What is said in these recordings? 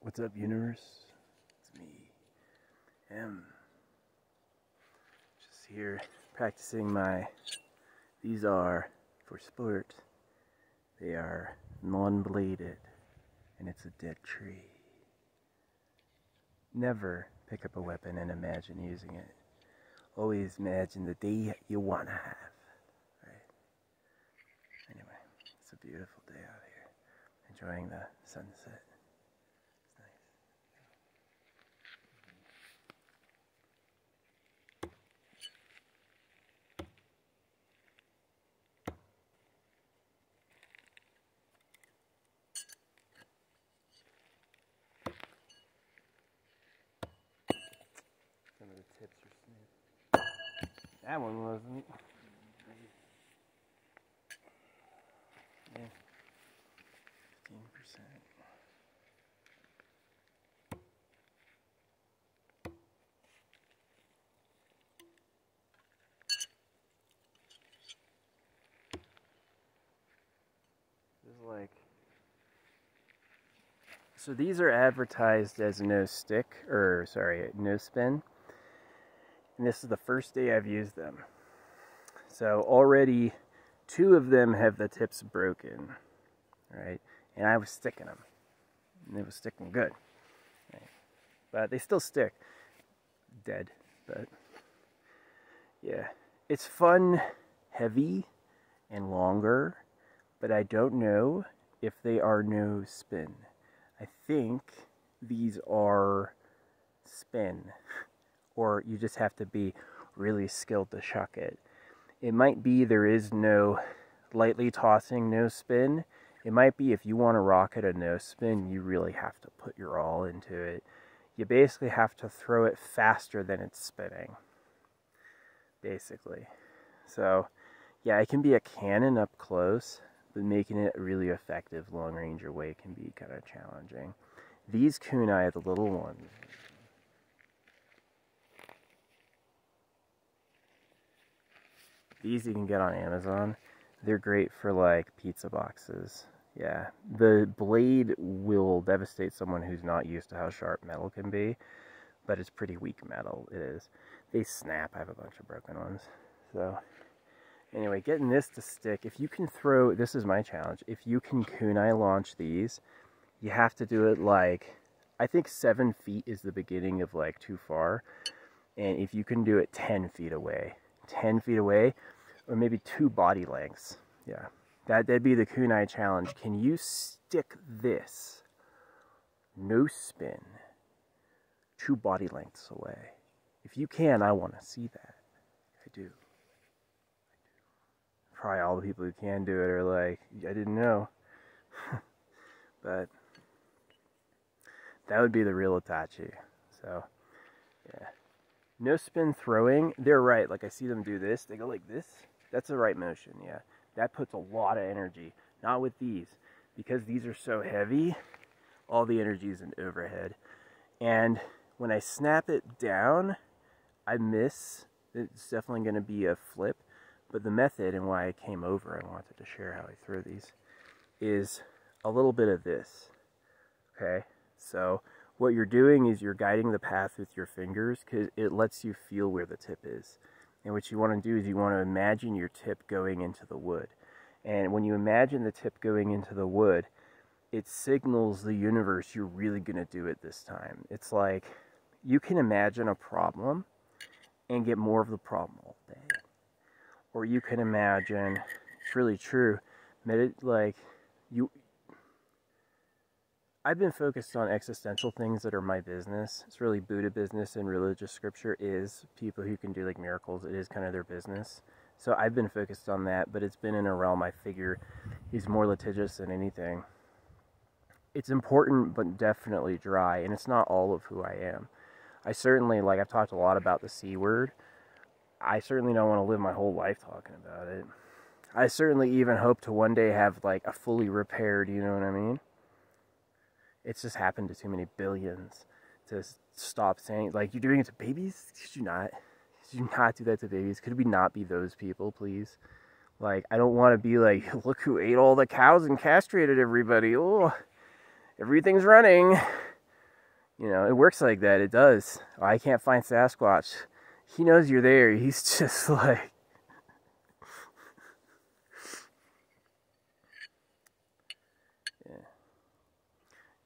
What's up, universe? It's me, M. Just here practicing my. These are for sport. They are non bladed, and it's a dead tree. Never pick up a weapon and imagine using it. Always imagine the day you want to have. Right? Anyway, it's a beautiful day out here. Enjoying the sunset. It's nice. Some of the tips are snipped. That one wasn't. Yeah. Fifteen percent. This is like so these are advertised as no stick or sorry, no spin. And this is the first day I've used them. So already two of them have the tips broken, right? And I was sticking them. And it was sticking good. Right? But they still stick. Dead, but yeah. It's fun, heavy, and longer, but I don't know if they are no spin. I think these are spin, or you just have to be really skilled to shuck it. It might be there is no lightly tossing, no spin. It might be if you want to rocket a no spin, you really have to put your all into it. You basically have to throw it faster than it's spinning, basically. So, yeah, it can be a cannon up close, but making it a really effective long range away can be kind of challenging. These kunai, the little ones, these you can get on Amazon. They're great for like pizza boxes. Yeah, the blade will devastate someone who's not used to how sharp metal can be, but it's pretty weak metal. It is. They snap. I have a bunch of broken ones. So, anyway, getting this to stick. If you can throw, this is my challenge. If you can kunai launch these, you have to do it like, I think seven feet is the beginning of like too far. And if you can do it 10 feet away, 10 feet away, or maybe two body lengths. Yeah, that, that'd be the kunai challenge. Can you stick this, no spin, two body lengths away? If you can, I want to see that. I do. I do. Probably all the people who can do it are like, I didn't know. but that would be the real Itachi. So, yeah. No spin throwing, they're right. Like I see them do this. They go like this. That's the right motion, yeah. That puts a lot of energy. Not with these. Because these are so heavy, all the energy is in overhead. And when I snap it down, I miss. It's definitely going to be a flip. But the method and why I came over, I wanted to share how I throw these, is a little bit of this. Okay? So what you're doing is you're guiding the path with your fingers because it lets you feel where the tip is. And what you want to do is you want to imagine your tip going into the wood. And when you imagine the tip going into the wood, it signals the universe you're really going to do it this time. It's like you can imagine a problem and get more of the problem all day. Or you can imagine, it's really true, like you I've been focused on existential things that are my business. It's really Buddha business and religious scripture is people who can do like miracles. It is kind of their business. So I've been focused on that, but it's been in a realm I figure is more litigious than anything. It's important, but definitely dry, and it's not all of who I am. I certainly, like, I've talked a lot about the C word. I certainly don't want to live my whole life talking about it. I certainly even hope to one day have, like, a fully repaired, you know what I mean? It's just happened to too many billions to stop saying, like, you're doing it to babies? Could you not? Could you not do that to babies? Could we not be those people, please? Like, I don't want to be like, look who ate all the cows and castrated everybody. Oh, everything's running. You know, it works like that. It does. I can't find Sasquatch. He knows you're there. He's just like.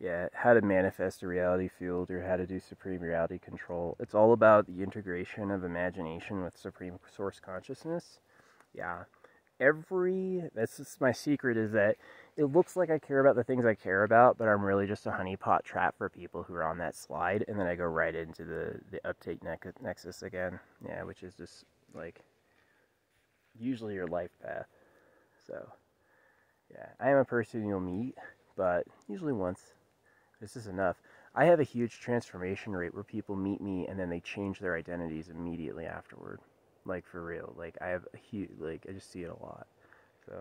Yeah, how to manifest a reality field or how to do supreme reality control. It's all about the integration of imagination with supreme source consciousness. Yeah. Every that's just my secret is that it looks like I care about the things I care about, but I'm really just a honeypot trap for people who are on that slide, and then I go right into the the uptake nexus again. Yeah, which is just like usually your life path. So yeah, I am a person you'll meet, but usually once. This is enough. I have a huge transformation rate where people meet me and then they change their identities immediately afterward. Like for real. Like I have a huge like I just see it a lot. So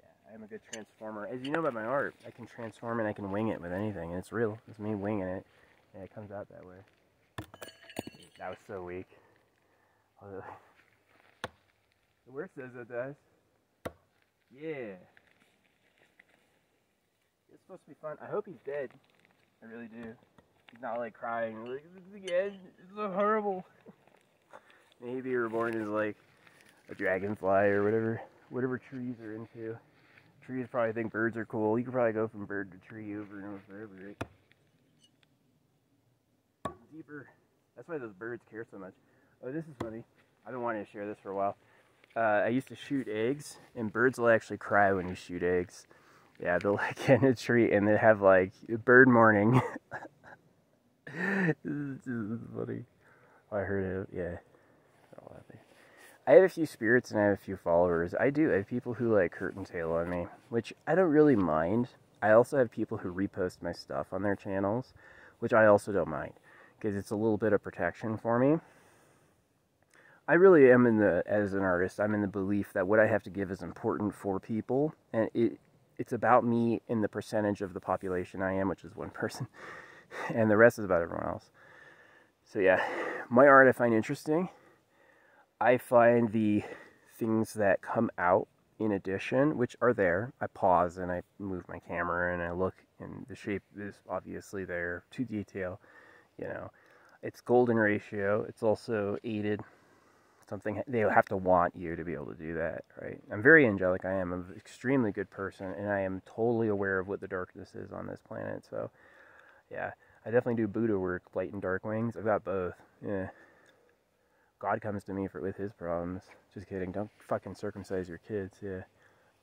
yeah, I'm a good transformer. As you know by my art, I can transform and I can wing it with anything, and it's real. It's me winging it, and it comes out that way. That was so weak. the work says it does. Yeah. It's supposed to be fun. I hope he's dead. I really do. He's not like crying. Like, this again. It's so horrible. Maybe reborn as like a dragonfly or whatever, whatever trees are into trees probably think birds are cool. You could probably go from bird to tree over and over forever, right? Deeper. That's why those birds care so much. Oh, this is funny. I've been wanting to share this for a while. Uh, I used to shoot eggs, and birds will actually cry when you shoot eggs. Yeah, they'll like get in a tree and they have like bird mourning. this is funny. I heard it. Yeah. I have a few spirits and I have a few followers. I do. I have people who like curtain tail on me, which I don't really mind. I also have people who repost my stuff on their channels, which I also don't mind because it's a little bit of protection for me. I really am in the as an artist, I'm in the belief that what I have to give is important for people and it it's about me in the percentage of the population I am, which is one person, and the rest is about everyone else. So yeah, my art I find interesting I find the things that come out in addition, which are there, I pause and I move my camera and I look, and the shape is obviously there to detail. You know, it's golden ratio. It's also aided. Something they have to want you to be able to do that, right? I'm very angelic. I am an extremely good person, and I am totally aware of what the darkness is on this planet. So, yeah, I definitely do Buddha work, light and dark wings. I've got both. Yeah. God comes to me for with his problems. Just kidding. Don't fucking circumcise your kids. Yeah.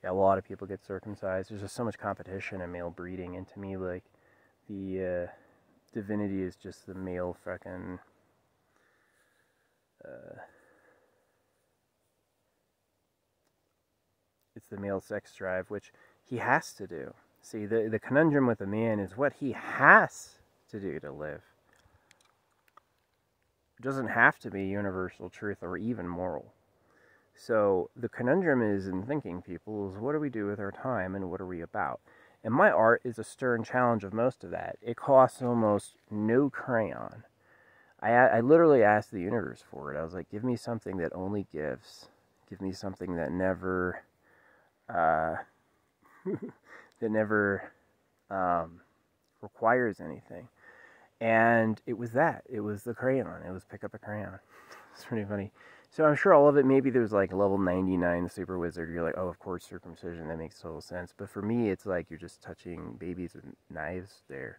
Yeah, a lot of people get circumcised. There's just so much competition in male breeding, and to me, like, the uh, divinity is just the male fucking. Uh, it's the male sex drive, which he has to do. See, the, the conundrum with a man is what he has to do to live It doesn't have to be universal truth or even moral. So the conundrum is in thinking people is what do we do with our time and what are we about? And my art is a stern challenge of most of that. It costs almost no crayon. I, I literally asked the universe for it. I was like, give me something that only gives. Give me something that never, uh, that never um, requires anything. And it was that. It was the crayon. It was pick up a crayon. It's pretty funny. So I'm sure all of it, maybe there's like level 99 super wizard. You're like, oh, of course, circumcision. That makes total sense. But for me, it's like you're just touching babies with knives there.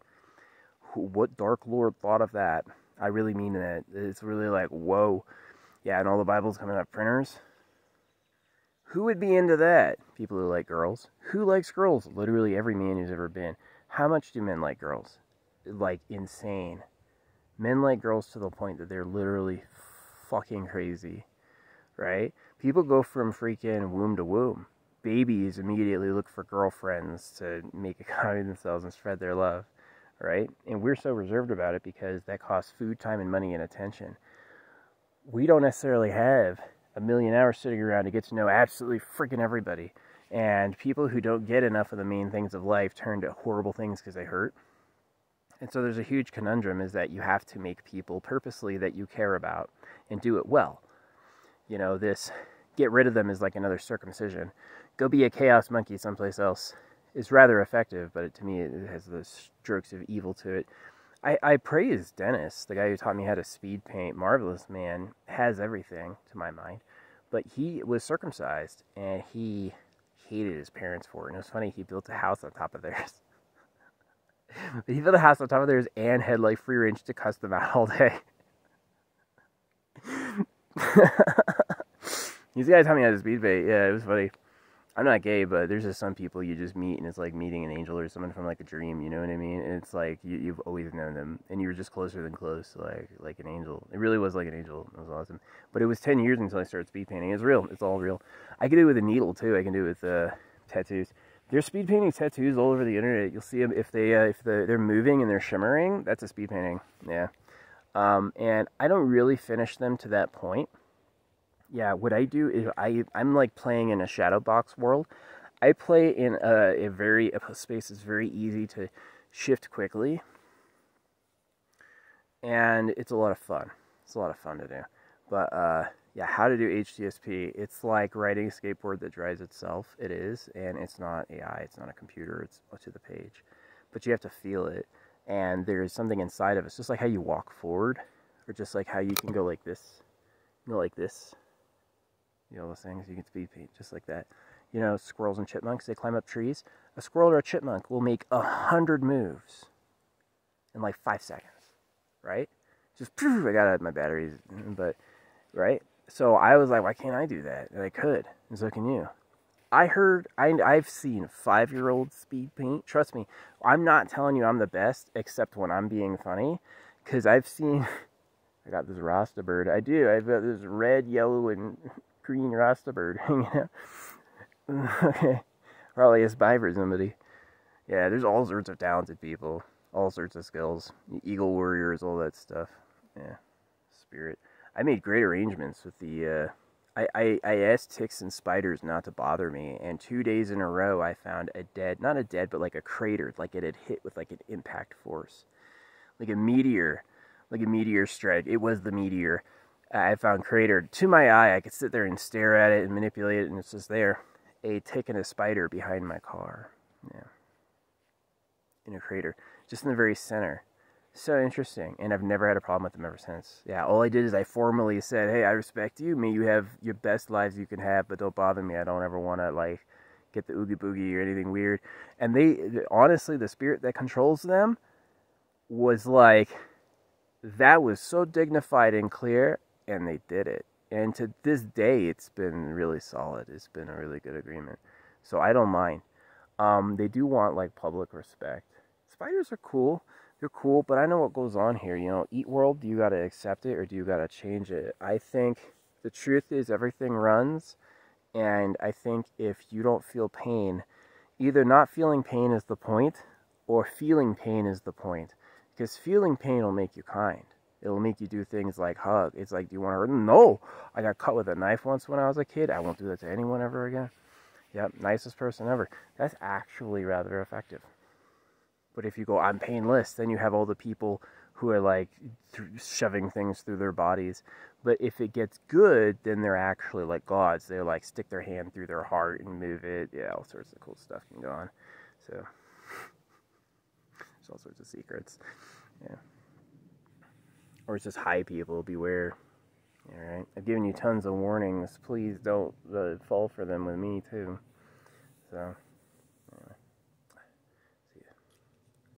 What Dark Lord thought of that? I really mean that. It's really like, whoa. Yeah, and all the Bibles coming out printers. Who would be into that? People who like girls. Who likes girls? Literally every man who's ever been. How much do men like girls? like insane. Men like girls to the point that they're literally fucking crazy, right? People go from freaking womb to womb. Babies immediately look for girlfriends to make a copy of themselves and spread their love, right? And we're so reserved about it because that costs food, time, and money and attention. We don't necessarily have a million hours sitting around to get to know absolutely freaking everybody. And people who don't get enough of the main things of life turn to horrible things because they hurt and so there's a huge conundrum is that you have to make people purposely that you care about and do it well. you know, this get rid of them is like another circumcision. Go be a chaos monkey someplace else is rather effective, but it, to me, it has the strokes of evil to it. I, I praise Dennis, the guy who taught me how to speed paint. Marvelous man, has everything to my mind. But he was circumcised and he hated his parents for it. And it was funny, he built a house on top of theirs. but he a house on top of theirs and had like free range to cuss them out all day. He's the guy taught me how to speed paint. Yeah, it was funny. I'm not gay, but there's just some people you just meet and it's like meeting an angel or someone from like a dream. You know what I mean? And it's like you, you've always known them, and you were just closer than close, like like an angel. It really was like an angel. It was awesome. But it was ten years until I started speed painting. It's real. It's all real. I can do it with a needle too. I can do it with uh, tattoos. There's speed painting tattoos all over the internet. You'll see them if they uh, if the, they're moving and they're shimmering. That's a speed painting. Yeah. Um, and I don't really finish them to that point yeah, what I do is I I'm like playing in a shadow box world. I play in a, a very a space that's very easy to shift quickly, and it's a lot of fun. It's a lot of fun to do. But uh, yeah, how to do HTSP? It's like riding a skateboard that drives itself. It is, and it's not AI. It's not a computer. It's to the page, but you have to feel it. And there's something inside of us, just like how you walk forward, or just like how you can go like this, go like this you know those things you can speed paint just like that you know squirrels and chipmunks they climb up trees a squirrel or a chipmunk will make a hundred moves in like five seconds right just poof, i got out my batteries but right so i was like why can't i do that and i could and so can you i heard I, i've seen five year old speed paint trust me i'm not telling you i'm the best except when i'm being funny because i've seen I got this Rasta bird. I do. I've got this red, yellow, and green Rasta bird hanging out. okay. Probably a spy for somebody. Yeah, there's all sorts of talented people. All sorts of skills. Eagle warriors, all that stuff. Yeah. Spirit. I made great arrangements with the uh, I, I, I asked ticks and spiders not to bother me, and two days in a row I found a dead, not a dead, but like a crater, like it had hit with like an impact force. Like a meteor, like a meteor strike. It was the meteor I found cratered to my eye. I could sit there and stare at it and manipulate it, and it's just there. A tick and a spider behind my car. Yeah. In a crater. Just in the very center. So interesting. And I've never had a problem with them ever since. Yeah, all I did is I formally said, hey, I respect you. May you have your best lives you can have, but don't bother me. I don't ever want to, like, get the oogie boogie or anything weird. And they, honestly, the spirit that controls them was like, that was so dignified and clear and they did it. And to this day, it's been really solid. It's been a really good agreement. So I don't mind. Um, they do want like public respect. Spiders are cool. They're cool, but I know what goes on here. You know, eat world, do you got to accept it or do you got to change it? I think the truth is everything runs. And I think if you don't feel pain, either not feeling pain is the point or feeling pain is the point. Because feeling pain will make you kind. It'll make you do things like hug. It's like, do you want to hurt? No. I got cut with a knife once when I was a kid. I won't do that to anyone ever again. Yep, nicest person ever. That's actually rather effective. But if you go, I'm painless, then you have all the people who are like shoving things through their bodies. But if it gets good, then they're actually like gods. They like stick their hand through their heart and move it. Yeah, all sorts of cool stuff can go on. So, there's all sorts of secrets. Yeah or it's just high people, beware. Alright, I've given you tons of warnings. Please don't uh, fall for them with me, too. So.